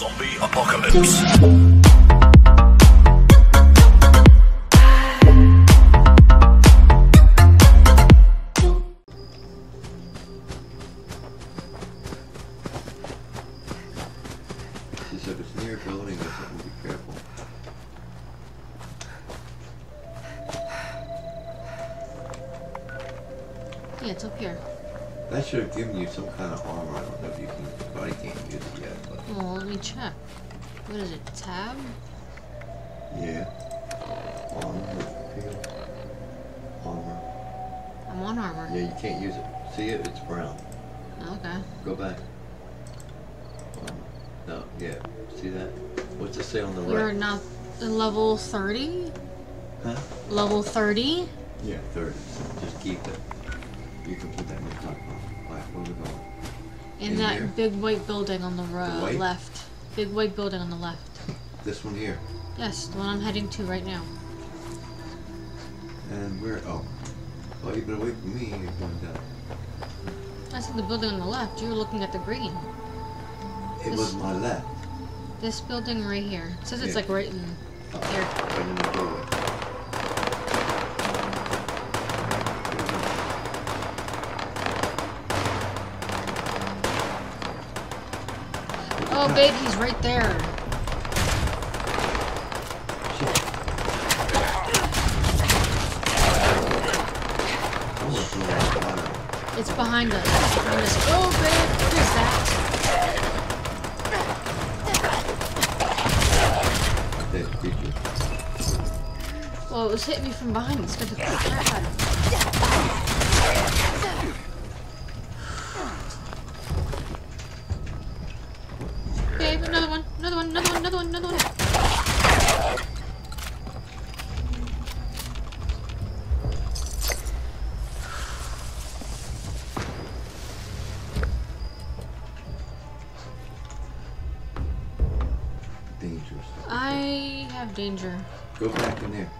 Zombie apocalypse. Well, let me check. What is it? Tab? yeah. Armor, armor. I'm on armor. Yeah, you can't use it. See it? It's brown. Okay. Go back. Armor. No, yeah. See that? What's it say on the You're right? not in level 30? Huh? Level 30? Yeah, 30. So just keep it. You can put that in your top. Alright, where we going? In In that here? big white building on the white? left. Big white building on the left. This one here. Yes, the one I'm heading to right now. And where? Oh. Well, you've been away from me. You're going down. I said the building on the left. You were looking at the green. It This- was my left. This building right here. It says it's like right in Oh, here. right in the doorway. Oh, babe, he's right there. The. It's behind us. It's behind us. Oh, babe, what is that? Well, it was hitting me from behind. It's gonna crap out of me. Another one, another one. Dangerous. I have danger. Go back in there.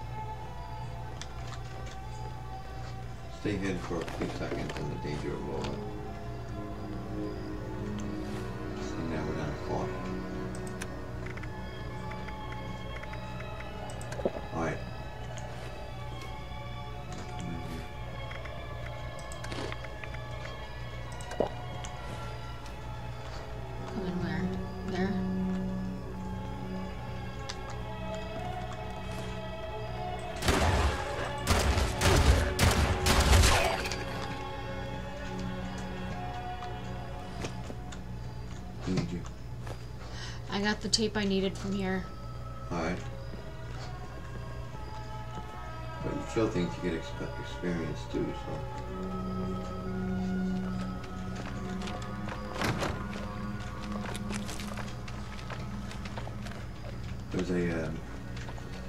Stay hidden for a few seconds and the danger roll Need you. I got the tape I needed from here. Alright. But you kill things, you get exp- experience too, so. There's a um,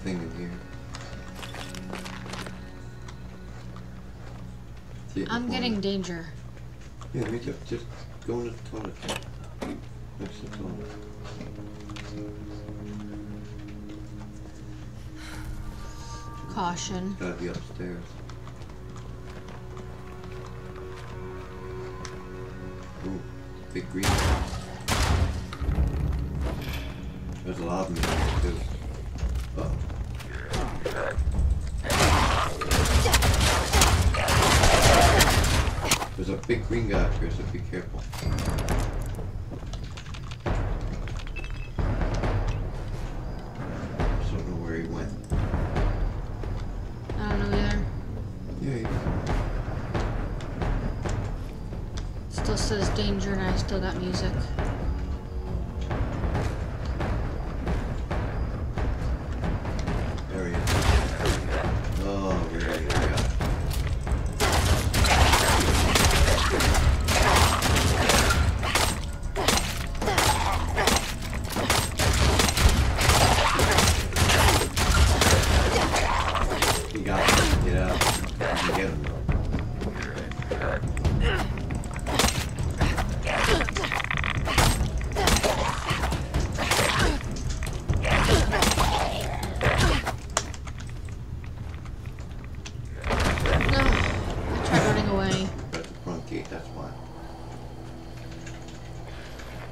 thing in here. See it in the I'm getting danger. Yeah, me too. Just go in the toilet. Next to the toilet. Caution. Gotta be upstairs. Ooh, big green. There's a lot of them too. Uh oh. There's a big green guy up here, so be careful. Still says danger and I still got music.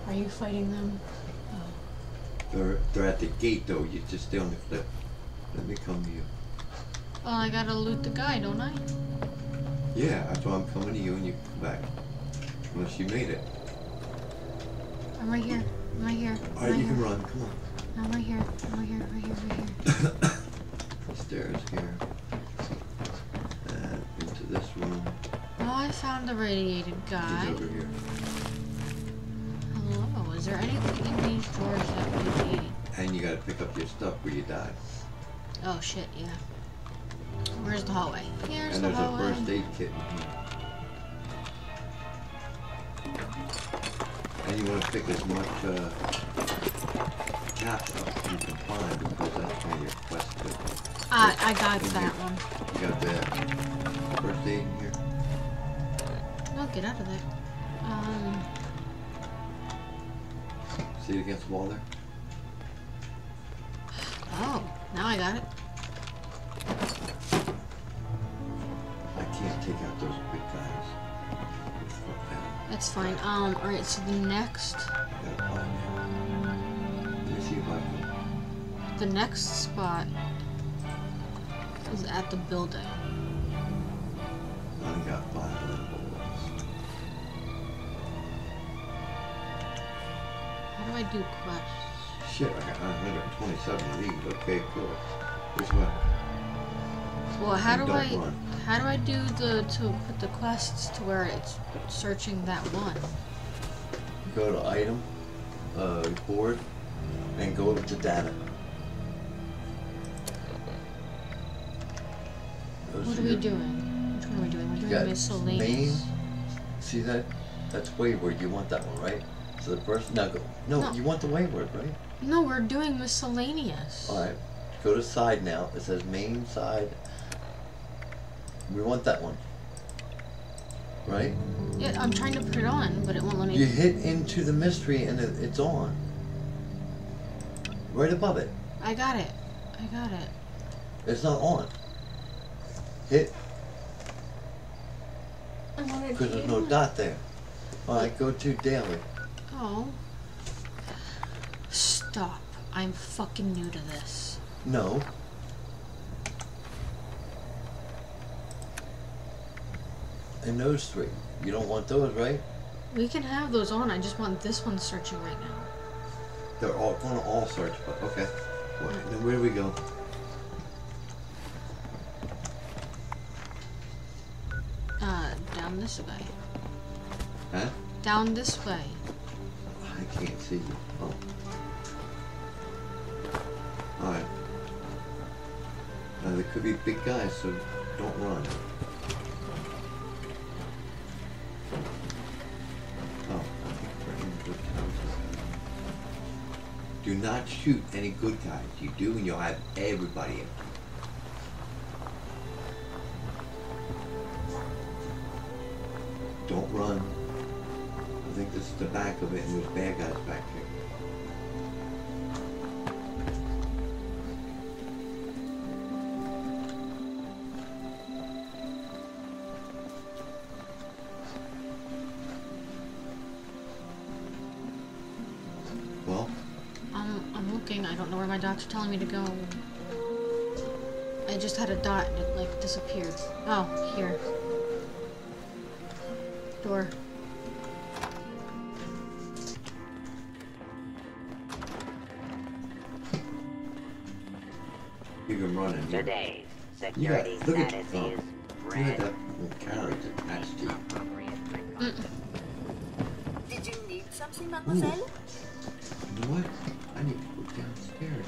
Are you fighting them? Oh. They're at the gate though. You just stay on the cliff. Let me come to you. Well, I gotta loot the guy, don't I? Yeah, that's why I'm coming to you and you come back. Unless you made it. I'm right here. I'm right here. I'm Alright, right you can run. Come on. I'm right here. I'm right here. Right here. Right here. Stairs here. And into this room. Oh, I found the radiated guy. He's over here. Is there anything in these drawers that we need? And you gotta pick up your stuff where you die. Oh shit. Yeah. Where's the hallway? Here's and the hallway. And there's a first aid kit in here. And you want to pick as much uh, caps up as you can find because that's where your quest is. I I got In that here. one. You got that first aid in here? No, get out of there. Um. See it against the wall there? Oh, now I got it. I can't take out those big guys. That's fine. Um. All right. So the next, I gotta find them. Let me see if I can. the next spot is at the building. I do quests? Shit, I got 127 of these. Okay, cool. Which one? Well, how do I run. how do I do the to put the quests to where it's searching that one? Go to item, uh, board, and go to data. Those What are are we your- doing? Which one are we doing? We're doing miscellaneous. main. See that? That's wayward. You want that one, right? So the first now go. No, No. you want the wayward, right? No, we're doing miscellaneous. All right. Go to side now. It says main side. We want that one. Right? Yeah, I'm trying to put it on, but it won't let me. You hit into the mystery and it, it's on. Right above it. I got it. I got it. It's not on. Hit I wanted because there's no dot there. Alright, go to daily. Oh. Stop. I'm fucking new to this. No. And those three. You don't want those, right? We can have those on. I just want this one searching right now. They're all gonna all search, but okay. Well, then where do we go? Uh, down this way. Huh? Down this way. I can't see you. Oh. Alright. Now there could be big guys, so don't run. Oh. Do not shoot any good guys. You do and you'll have everybody in. Don't run. Think this is the back of it and there's bad guys back here. Well, I'm, I'm looking. I don't know where my are telling me to go. I just had a dot and it like disappeared. Oh, here. Door. You can run here. Today's You got, security look at status oh, is you had red. that little carriage attached to you. Appropriate Mm. Did you need something, mademoiselle? You know what? I need to go downstairs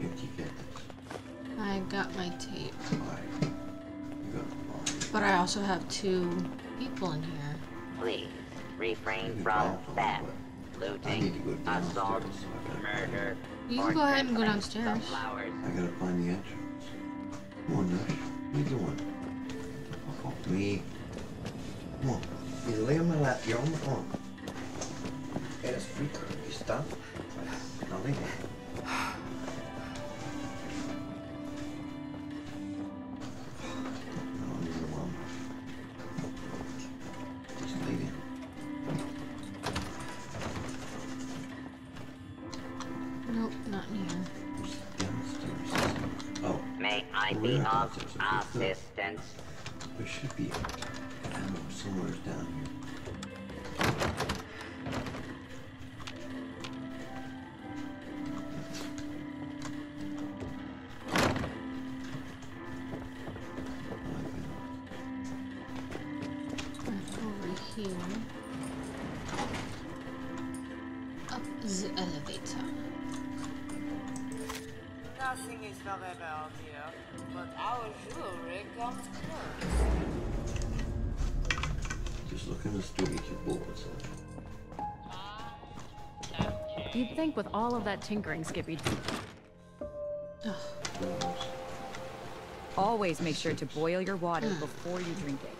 and empty get this. I got my tape. Alright. You got mine. But I also have two people in here. Please refrain from Bob will, theft, I need looting, to go downstairs. assault, I gotta murder, You can go ahead and go downstairs. I gotta find the entrance. Come on, Nush. What are you doing? Fuck me. Come on. You lay on my lap. You're on my arm. Eres freaker. You stop. Now. May I Well, be of that's actually good. assistance? there should be ammo somewhere down here. Right over here. Up the elevator. Nothing is forever here, but our jewelry comes close. Just look in the store, get your bullets out. You'd think with all of that tinkering, Skippy, Always make sure to boil your water before you drink it.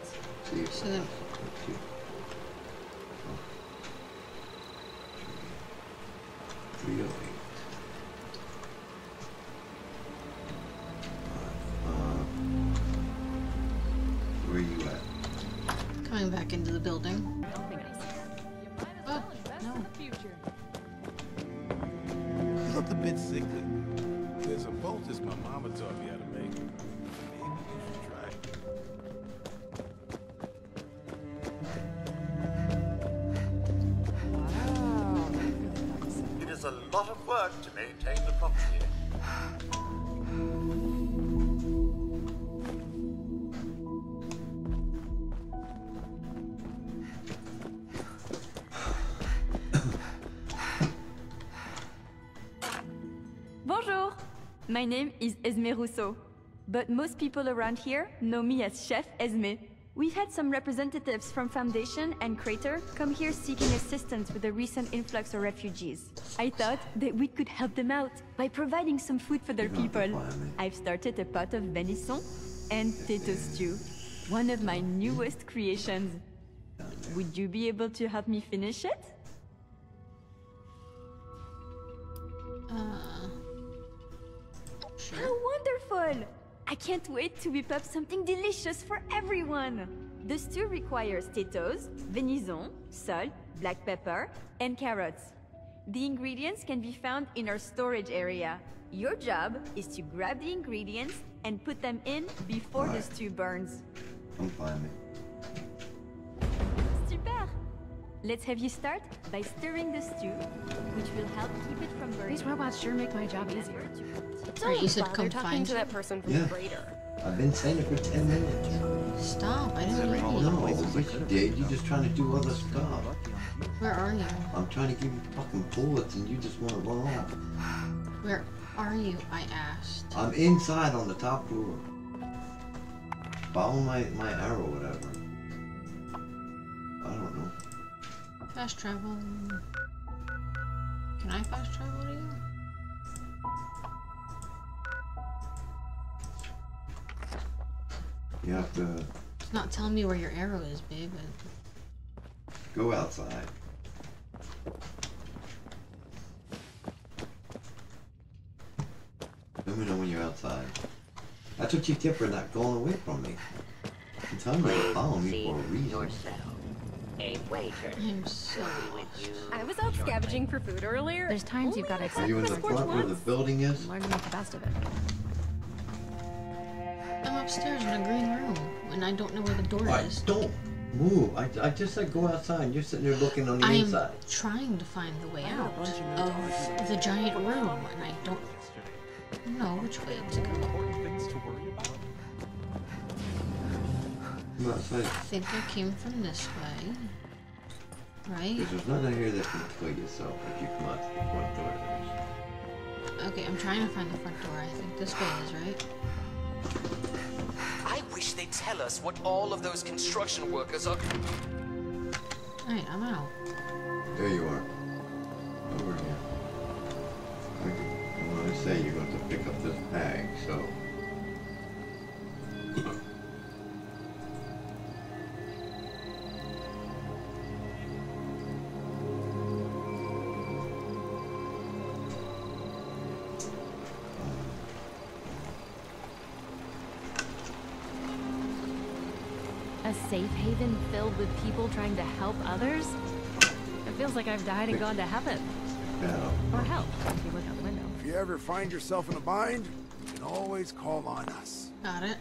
Is a lot of work to maintain the property. Bonjour! My name is Esme Rousseau, but most people around here know me as Chef Esme. We've had some representatives from Foundation and Crater come here seeking assistance with the recent influx of refugees. I thought that we could help them out by providing some food for their You don't have to people. I've started a pot of venison and potato stew, one of my newest creations. Would you be able to help me finish it? Uh, How wonderful! I can't wait to whip up something delicious for everyone! The stew requires potatoes, venison, salt, black pepper, and carrots. The ingredients can be found in our storage area. Your job is to grab the ingredients and put them in before the stew burns. Come find me. Super! Let's have you start by stirring the stew, which will help keep it from burning. these robots sure make my job easier. Alright, you said come talking find to that person from Yeah. Crater. I've been saying it for ten minutes. Stop, I didn't No, mean what you did, you're just trying to do other stuff. Where are you? I'm trying to give you fucking bullets and you just want to run off. Where are you? I asked. I'm inside on the top floor. Follow my, my arrow, whatever. I don't know. Fast travel. Can I fast travel to you? You have to It's not telling me where your arrow is, babe. go outside. Let me know when you're outside. That's what you get for not going away from me. I'm telling you to follow me See for a reason. yourself. A waiter I'm so with you. I was out scavenging for food earlier. There's times you've got to Are accept you in the misfortune front where the building is? and learn to make the best of it. I'm upstairs in a green room, and I don't know where the door Alright, is. don't move. I, I just said go outside. and You're sitting there looking on the I'm inside. trying to find the way I got a out of the giant room, and I don't know which way to go. Come outside. I think I came from this way. Right? Because there's nothing here that can kill yourself if you come out to the front door. There Okay, I'm trying to find the front door. I think this way is right. I wish they'd tell us what all of those construction workers are. Alright, I'm out. There you are. Over here. I want to say you're going to pick up this bag, so. A safe haven filled with people trying to help others? It feels like I've died and gone to heaven. Now, Or hell, if you look out the window. If you ever find yourself in a bind, you can always call on us. Got it.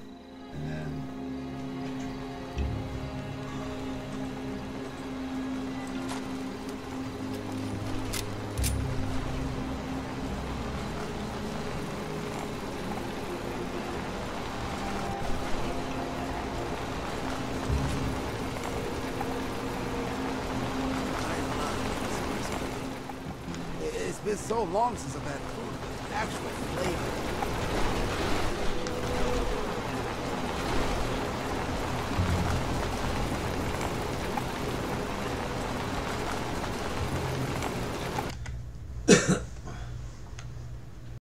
It's so long since I've had food with actual flavor.